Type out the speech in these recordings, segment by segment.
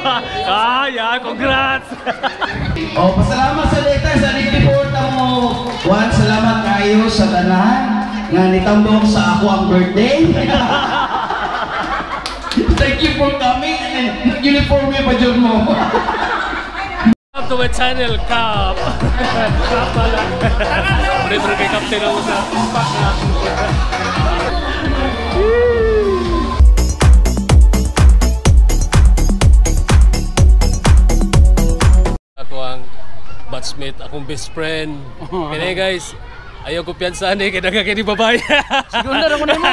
ah, yeah, congrats! Oh, pasalamat sa data sa report mo. Juan, salamat kayo sa tanan nga nitambong sa ako ang birthday. Thank you for coming and uniform mo pa dyan mo. Welcome to my channel, Cap! Cap pala. Pre-pre kay Captain ako sa pack na. Batchmate, akong best friend. Kaya guys, ayaw ko piyansahan eh, kaya nagkakini babae. Ko na mo.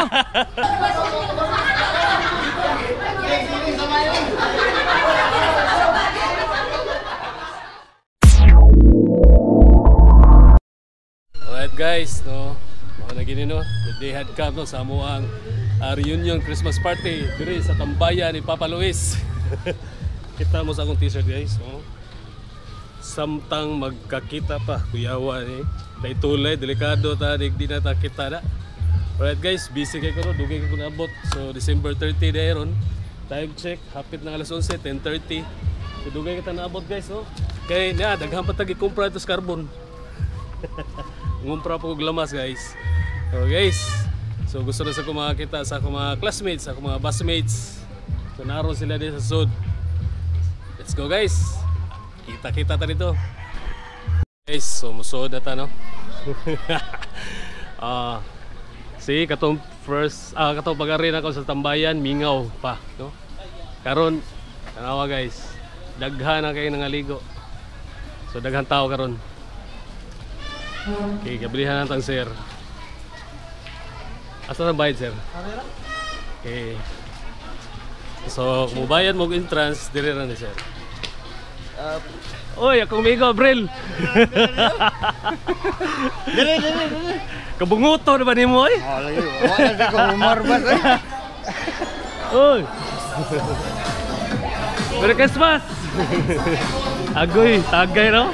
Alright guys, no. Mga na gini no, the day had come no sa amo ang ah, reunion Christmas party diri sa tambayan ni Papa Luis. Kita mo sa akong t-shirt guys, no. Samtang magkakita pa, kuyawa ni. Kay tulay, delikado ta, di, na ta kita na. Alright guys, busy kay ko dugay ko na abot. So December 30 dayron. Time check, hapit na alas 11, 10.30. So dugay kita na abot guys, no. Kay na, daghan pa tagi kumpra ito sa carbon. Ngumpra po og lamas guys. So guys, so gusto na sa ko makakita sa akong mga classmates, sa akong mga busmates. So naroon sila din sa sud. Let's go guys. Kita-kita ta dito. Guys, so musod na ta no. Ah, si katong first ah katong pagarin ako sa tambayan mingaw pa, no. Karon tanawa guys. Daghan na kay nangaligo. So daghan tao karon. Okay, gabrihan natang sir. Asa na bayad sir? Okay. So, kung bayad mo entrance, dire ra ni sir. Oy, akong migo, Bril. Dali dali dali. Kabunguto na ba ni mo eh? Oh, lagi. Wala sa ko umarbas eh. Oy. Merry Christmas. Agoy, tagay no?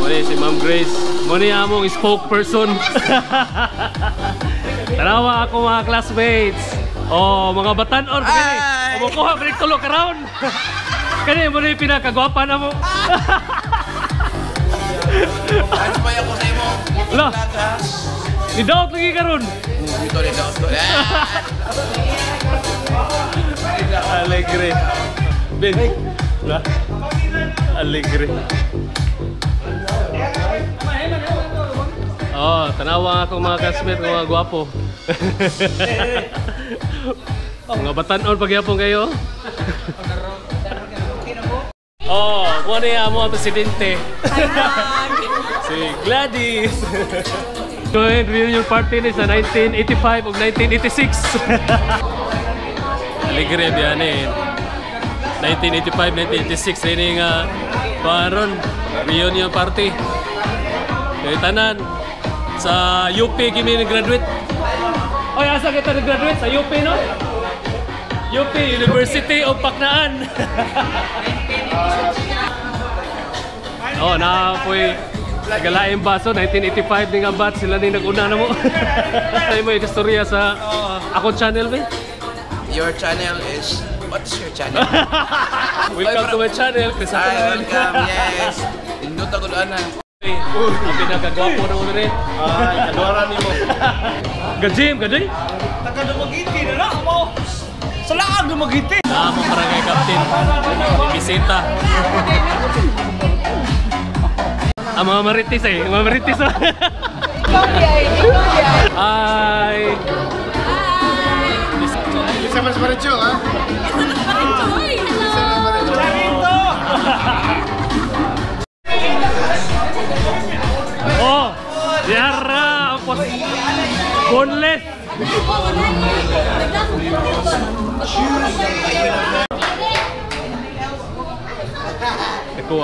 Muna si Ma'am Grace. Yung among spokesperson. Tanawa ako mga classmates. Oh, mga batanon. Kani, kumukuha balik tulo ka round. Kani, muna yung pinakagwapa na mo. Ano ba ako sa imo? Wala. Ni-doubt lagi karon. Ito rin daw. Alegre. Ben. Wala. Alegre. Oh, tanawa ako mga classmates, mga gwapo. mga batanon pagyapon kayo. oh, mo na mo ang presidente. si Gladys. Yun, reunion party ni sa 1985 ug 1986. Alegre diyan eh. 1985, 1986 rin nga paron reunion party. Kay tanan sa UP kimi graduate. Oy, asa kita nag-graduate sa UP no? UP University of Paknaan. oh, na po'y Nagalaing baso, 1985 din nga bat, sila din nag-una na mo. Ano mo yung istorya sa akong channel, ba? Your channel is... What is your channel? Welcome to my channel, Chris Hi, welcome. Yes. Indot ako doon na. Ang pinakagwapo na ulo rin. Ay, adora ni mo. Gajim, gajim. Taga-dumagiti na lang mo. Sa laag dumagiti. Naamang barangay captain. Bisita. Ang mga maritis eh. Ang mga maritis oh. Hi. Isa mas parecho, ha? Isa mas parecho. Charito! Oh, Yara. Ang pos... Boneless. Ako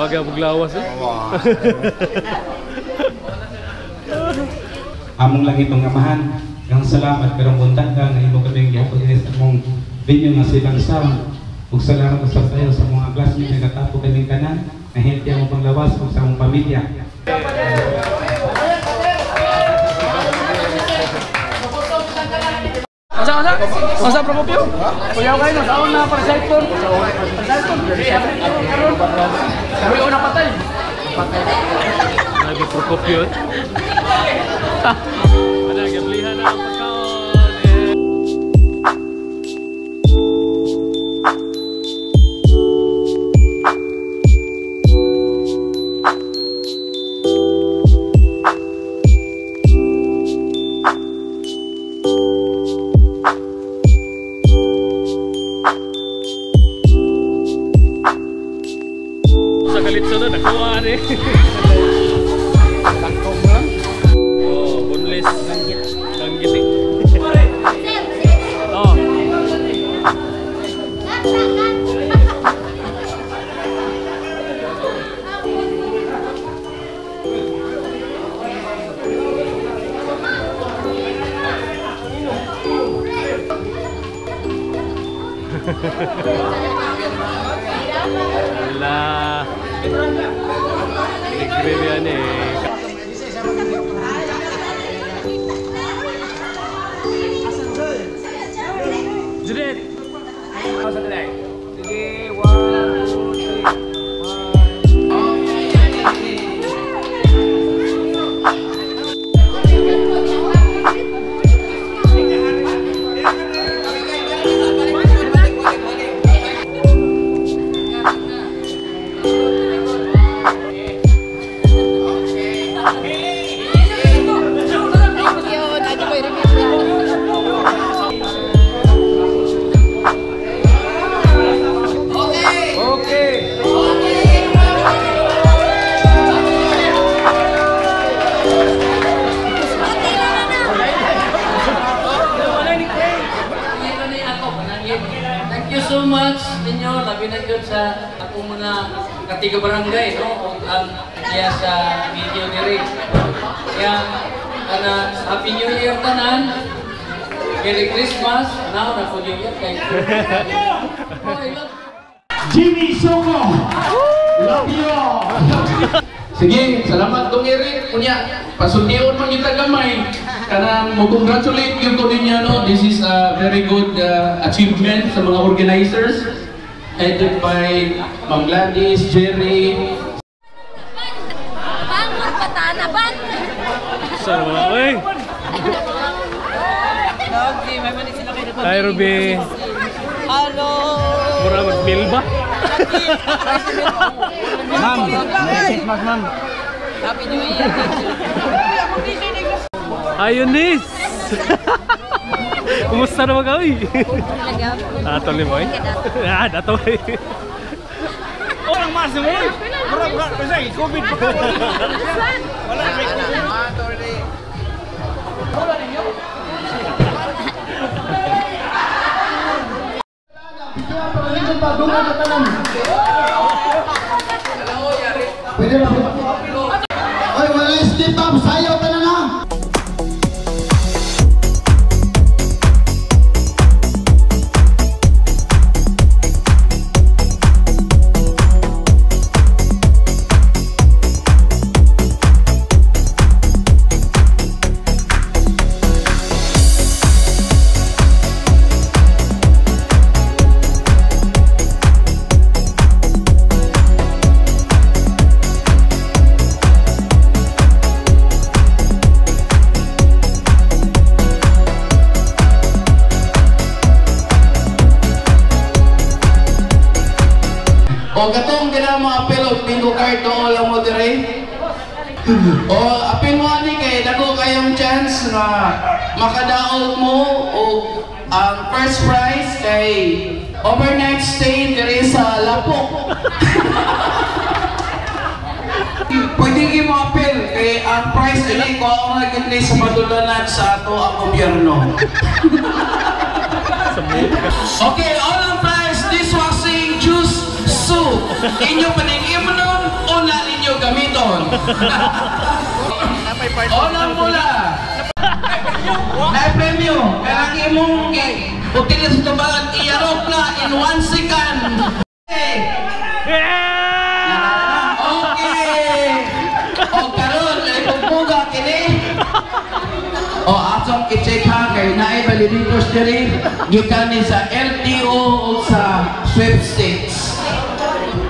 aga maglawas eh. among lang itong amahan ang salamat karong buntag ka nga imo kaming gyapon ini sa mong venue nga silang sound ug salamat sa tayo sa mga classmates nga katapo kaming tanan na hindi mo panglawas ug sa among pamilya Asa, asa? Asa, propopyo? Kuya kayo, sa una para cellphone. Sa cellphone. Karon. Kami una patay. Nagprokop yun. Wala, Wala. Nagre yan eh. Yun sa akong mga katiga barangay, no? O ang kaya sa video ni Ray. Kaya, ana, Happy New Year tanan. Merry Christmas. Now, na po New Year. Thank you. I love Jimmy Soko! Love you! Sige, salamat dong Eric. Kunya, pasundion mo kita gamay. Kanang mo congratulate yung ko ninyo no. This is a very good uh, achievement sa mga organizers. Headed by Ma'am Gladys, Jerry, Bangun patana ban. Sarwa, uy! Hi, Ruby. Hello. Mura mag-mail ba? Ma'am, Merry Christmas, ma'am. Happy New Year. Ayun, Nis! Kumusta naman ka, uy? Talaga. Ah, tuloy mo, eh? Ah, dato, eh. Oh, ang mas mo. Mura, mura, kasi COVID. Wala may COVID. Pwede ba? Oy, wala skip up, sayaw ka dire sa Lapok. Pwede kayo mo apel kay ang price ini ko ang nagkindi sa padulanan sa ato ang gobyerno. Okay, all ang price, dishwashing juice soup. Inyo paningin mo nun, una ninyo gamiton. all ang mula. Na premyo, kailangan imong utila sa tabalan, iyarok na in one second. Okay. Okay. O karon, ay pagpuga kini. O atong i-check ha kay naay bali competitors diri gikan ni sa LTO o sa sweepstakes.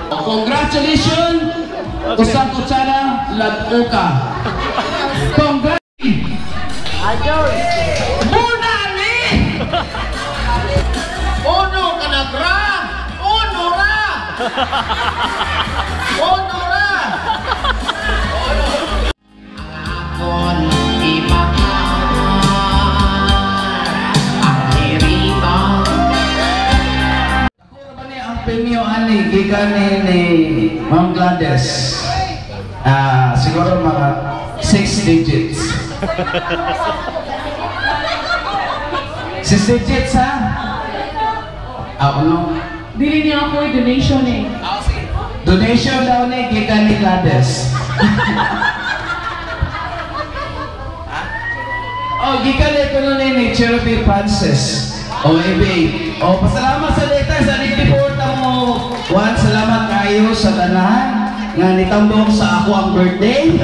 Congratulations! Usang kutsara, laguka. Ba ni ang premyo ani gikan ni ni Ma'am Gladys? Ah, siguro mga 6 digits. 6 digits ha? Ah, ano? Dili niya ako donation eh. Donation daw ni gikan ni Gladys. oh, gikan ni kuno ni ni Cherubim Francis. O EBA. O pasalamat sa data sa 94 ta mo. One, salamat kayo sa tanan nga nitambong sa ako ang birthday.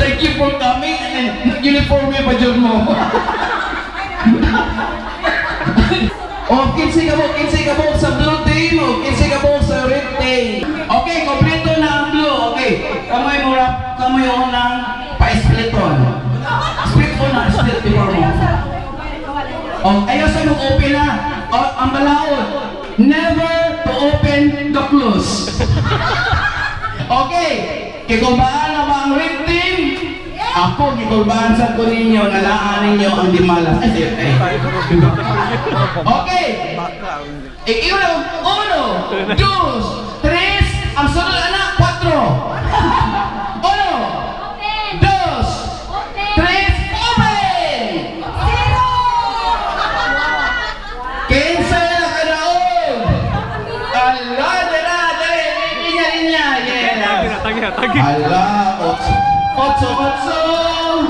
Thank you for coming. Uniform pa dyan mo. O, kinsi ka mo, kinsi ka mo sa blue team, o kinsi ka mo sa red team. Okay, kompleto na ang blue. Okay, kamoy mo rap, kamoy mo ng pa-spliton. Split mo na, split before mo. O, ayaw sa mong open na. O, ang balaod, never to open the close. Okay, kikubaan na ba ang red team? Ako, gitulbaan sa ko ninyo, nalaan ninyo ang dimalas. Eh, okay. Eh, Ikiw na, uno, dos, tres, ang sunod anak, cuatro. uno, dos, tres, open! Zero! Kinsa na kanaon! Allah, dala, dala, inya, inya, yes! Tagi, tagi, tagi. Allah, otso. 8, 8, 8!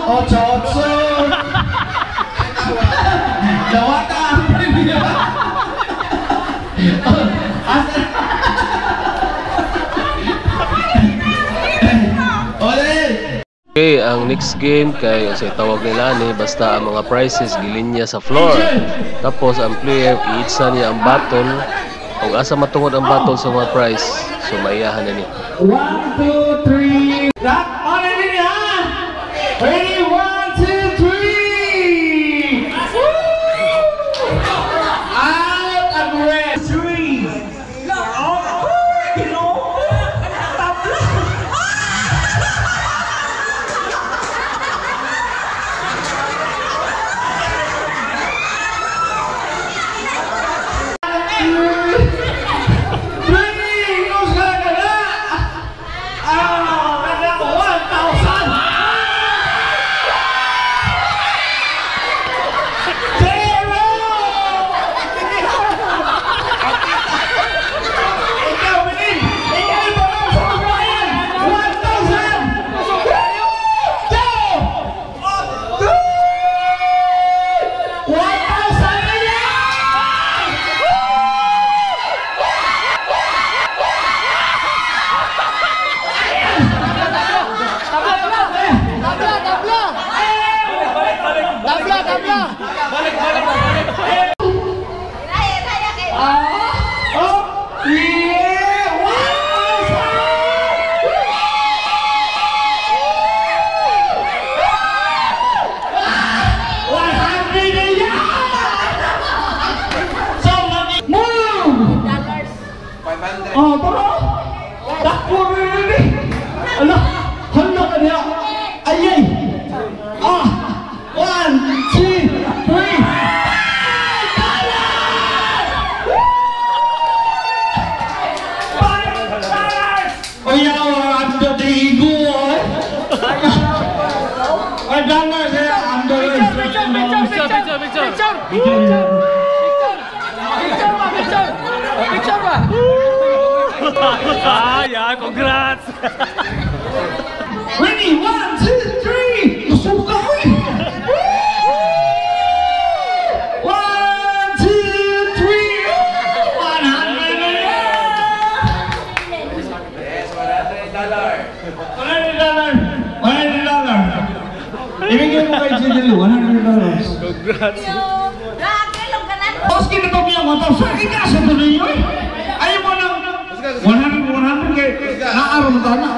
Ocho-ocho. Dawata ang premium. Asan? Okay, ang next game kay sa tawag nila ni basta ang mga prizes gilinya sa floor. Tapos ang player iitsa niya ang battle kung asa matungod ang battle sa mga prize. So maiyahan na niya. 1 2 3 Rock on it ha. Ready? Three! Dollars. Congrats. Raquel, ang kanan. Tapos kinatong niya mo, tapos sa akin ka sa tuloy yun. Ayaw mo ng 100, 100 kay naaraw mo na.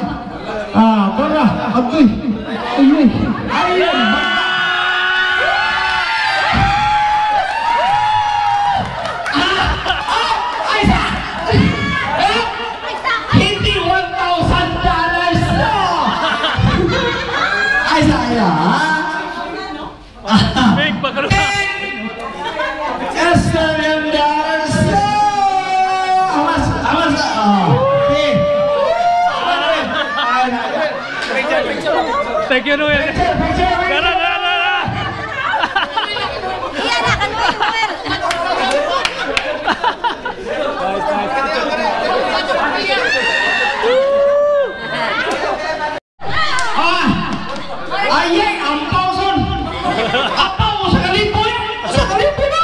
Ah, para, agoy. Ayun. Thank you, Noel. Gara, gara, gara. Iyan na, kanuhin mo, El. Ah! Ayay, ampaw son! Ampaw mo sa kalipo eh! Sa kalipo na!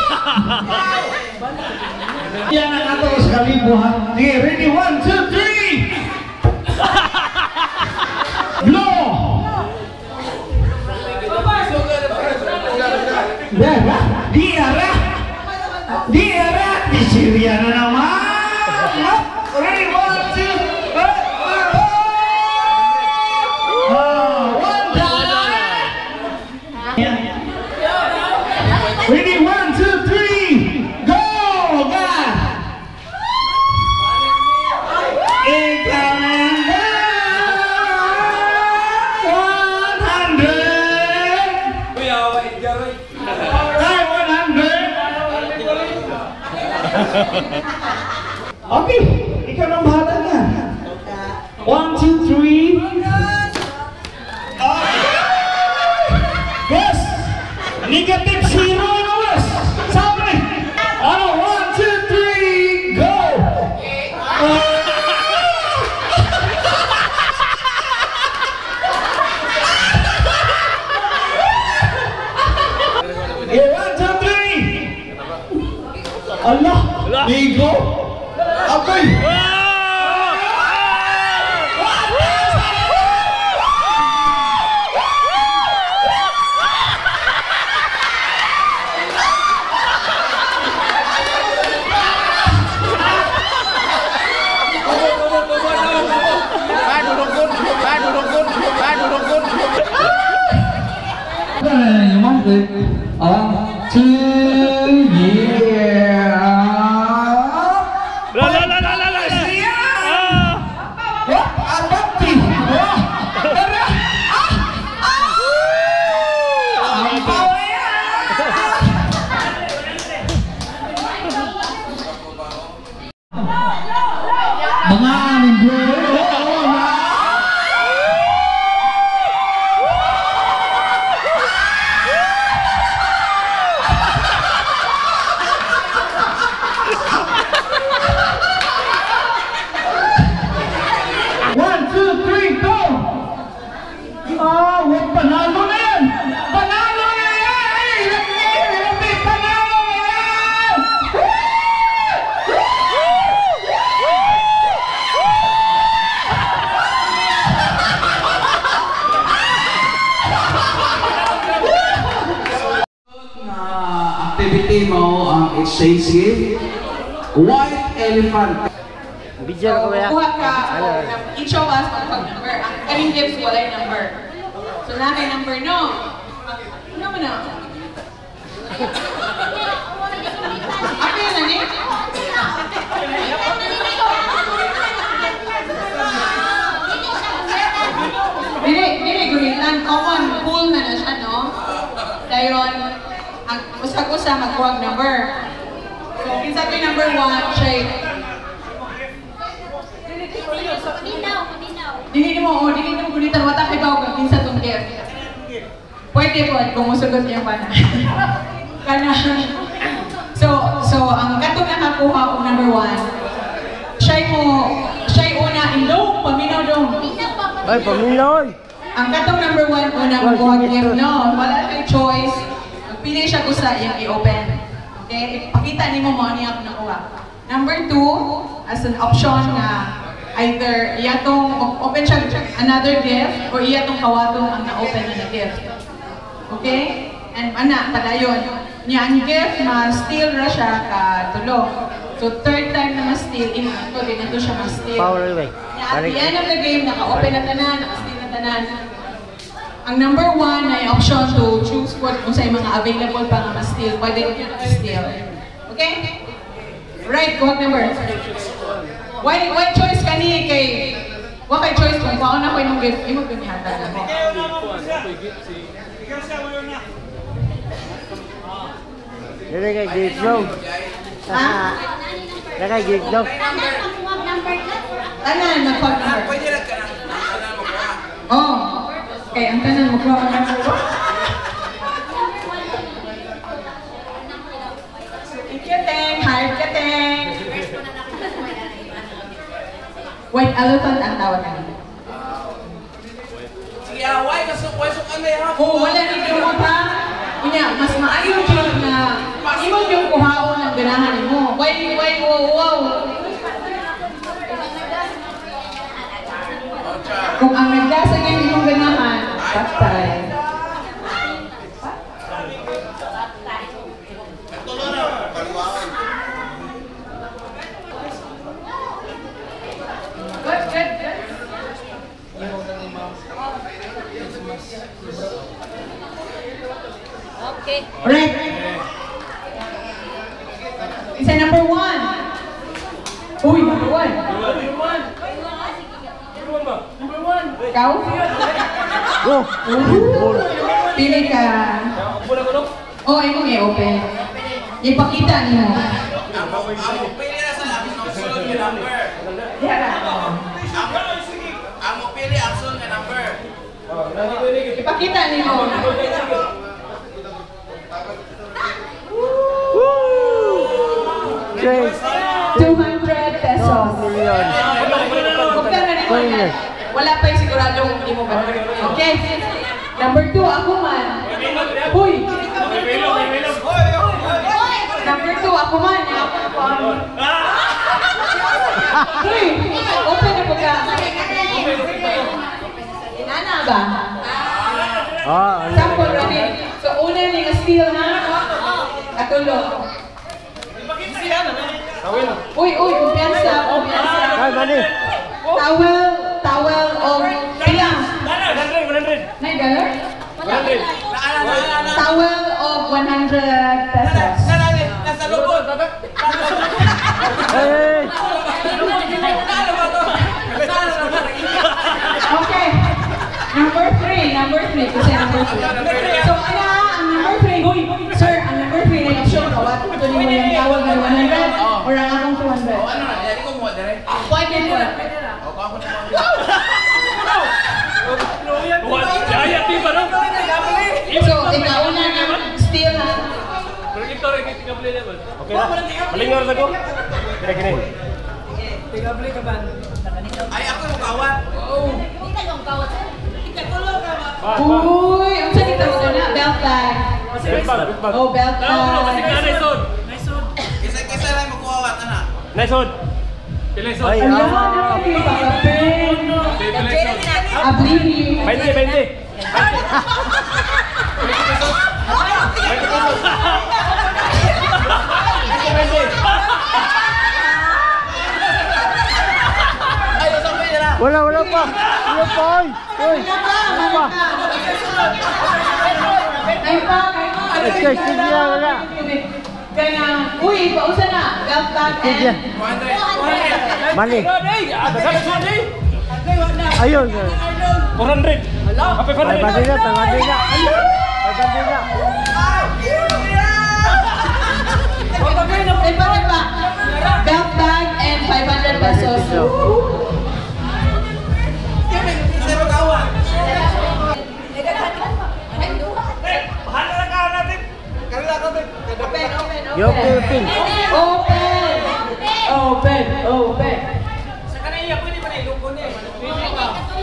Yan ang ato sa kalipo ha. Sige, ready? One, two, three! Ligo! Apoy! Usa-usa magkuhag number. So, kinsa yung number one, siya Dili mo, oh, dili mo gulitan, wata kay bawo kung kinsa tong gift. Pwede po, kung musugot niya pa na. Kana. So, so, ang katong nakakuha og number one, siya mo, siya una, ilong, paminaw dong. Ay, paminaw. Ang katong number one, una mo kuha gift, no? Wala kang choice. Pili siya gusto yung i-open. Okay? Ipakita ni mo mo ano yung nakuha. Number two, as an option na either iyatong open siya another gift or iyatong kawatong ang na-open na na gift. Okay? And ana, padayon. Niya ang gift, ma-steal ra siya ka tulo. So third time na ma-steal, imo ito, din ito siya ma-steal. Power away. At the end of the game, naka-open na tanan, naka-steal na tanan. Ang number one ay option to choose what kung sa mga available pa nga ma-steal. Pwede nyo ma-steal. Okay? Right, kuha number. Why, why choice ka ni kay... Wa kay choice kung kaon ako yung gift, imo ganyatan na mo. Dili kay giglong. Ha? Dili kay giglong. Tanan, nag-call number. Pwede lang ka tanan kuha. Oh. Okay, ang tanan mo kuha ka number. Thank you, Teng. Hired ka, Teng. White elephant ang tawag kanina. Sige, away ka sa pweso ka na yan. Oh, wala ni mo pa. Kunya, mas maayo yun na imo yung kuhaon ng ganahan mo. Why, why, wow, wow. Kung ang nagdasa yung ganahan, patay. Good, good, good. Okay. Alright. Isa number one. Uy, number one. Ikaw? Go. Pili ka. Oh, imo i-open. Ipakita niyo. Amo, amo, pili na sa amin ng sulod nga number. Diara. Amo, amo pili ang sulod nga number. Ipakita niyo. Chase. 200 pesos. Million. Compare na nimo Pwede. yan. Wala pa yung siguradong imo ba? Okay. Number two, ako man. Uy! Number two, ako man. Ako man. Uy! Open na po ka. Inana ba? Ah, ano Sample ready. So, una ni nga steal na. Katulo. Uy, uy, kumpiyansa, kumpiyansa. Ay, mali. Towel, towel of bilang. Nay, dollar? Towel of 100 pesos. Nasa lubod. Hey! Okay. Number three, number three. Kasi number three. So, ano, ang number three, huy, sir, ang number three na option ka, what? Ito mo yung tawag ng 100 or ang akong 200? Ano na, dali ko mo, dali. Pwede. O, kako na mo. Kaya di ba no? So, ikaw na na, steal na. Pero ito rin kita beli naman. Malingar sa ko. Kira kini. Ay, ako yung kawan. Uy, ang sakit ako na, belt bag. Oh, belt Tahu kasi ka bag. na ison. Kisa-kisa lang magkuwawat, ana. Naisod. Pila ison. Ay, Ano, ah. ano, yung pagkapen. Pila ison. Abli. 20, 20. Wala, wala pa. Wala pa, oy. Oy. Wala pa. Ay pa, kay pa. Ay, kay, sige na, wala. Kaya, uy, pausa na. Belt bag Sige. and... 200. Mali. Ayun. 400. Ay, pwede na, pwede na. Pwede na. Ay pa, ay pa. Belt bag and 500 pesos. Yo, open. Philippine. Open! Open, open.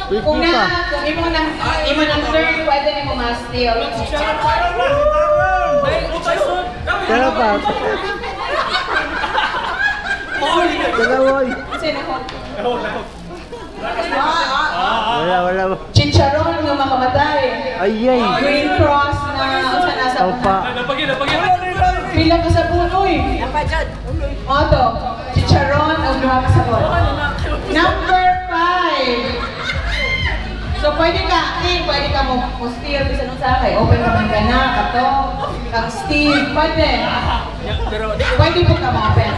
Kung na, pa. kung imo nang, imo nang third, pwede ni mo ma-steal. Kaya pa. Dalawa, oy. Kasi na ko. Wala, wala. Chicharon nga makamatay. Ayay. Green Cross na unsa na sa Opa. Napagi, napagi. Pila ka sabon, uy. Oto, chicharon o duha ka sabon. Number pwede ka, eh, pwede ka mo, mo steal bisa nung sa akin. Open naman ka na, kato. Kang steal, pwede. Pwede po ka mo open.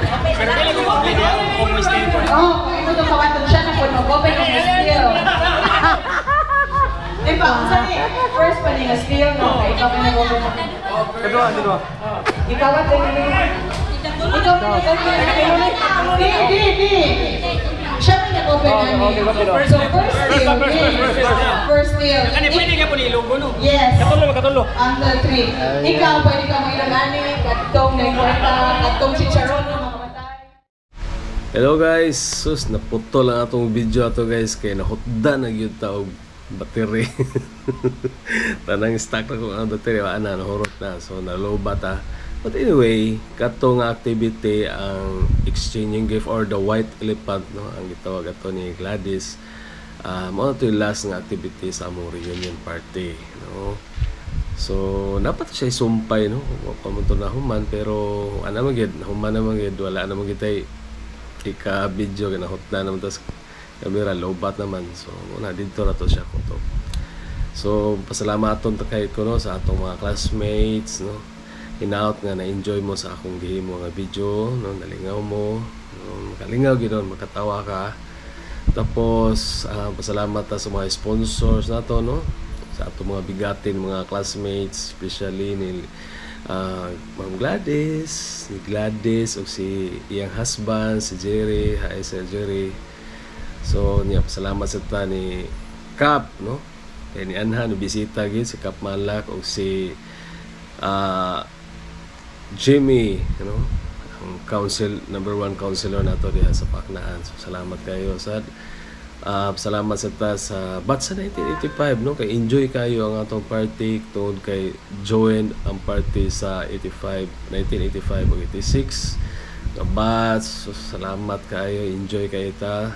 Oo, kung ito itong kawaton siya na kung mag-open ka mo steal. Di ba, kung saan eh, first pa niya steal, no? Kaya ikaw ka nag-open mo. Kedua, kedua. Ikaw at ikaw Ikaw na nag-open. Di, di, di. Siya na nag-open Oh, na okay, okay, okay. So, first steal, yes. First steal. Kani pwede nga po ni Ilonggo no. Yes. Katulo, katulo. Ang the three. Ikaw, pwede ka mo ilagani, katong na kwarta, katong si Charon. Hello guys, sus naputo lang atong video ato guys kay nahutda na gyud ta og battery. Tanang stock na ko ang battery wa na nahurot na so nalobat ta. But anyway, kato nga activity ang exchanging gift or the white elephant no ang gitawag ato ni Gladys. Ah, mao to last nga activity sa among reunion party, no. So, dapat siya sumpay, no? Wa mo na human, pero ano man gid, human naman gid, wala naman gid tay ika video kinahot na naman tas camera lobat naman so muna dito na to siya ko to so pasalamaton to kay ko sa atong mga classmates no hinaut nga na-enjoy mo sa akong gihimo nga video no? Nalingaw mo no, makalingaw gid no, makatawa ka. Tapos ah, pasalamat sa mga sponsors nato no? Sa atong mga bigatin mga classmates especially ni ah, Ma'am Gladys ni Gladys ug si iyang husband si Jerry. Hi Sir Jerry. So niya pasalamat sa ta ni Cap no? Kay ni Anha no bisita gid si Cap Malak ug si ah, Jimmy you know ang council number one counselor nato diha sa Paknaan. So salamat kayo sa Ah, salamat sa ta sa batch sa 1985 no kay enjoy kayo ang atong party tungod kay join ang party sa 85 1985 ug 86 nga batch so, salamat kayo enjoy kayo ta.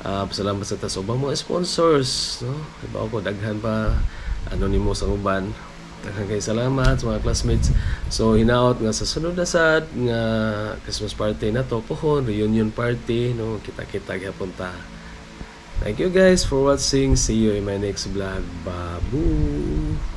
Ah, salamat sa ta sa ubang mga sponsors no? Iba ko daghan pa anonymous ang uban Daghang kay salamat sa mga classmates. So hinaot nga sa sunod na sad nga Christmas party na to pohon reunion party no kita-kita gyapon ta. Thank you guys for watching. See you in my next vlog. Babu!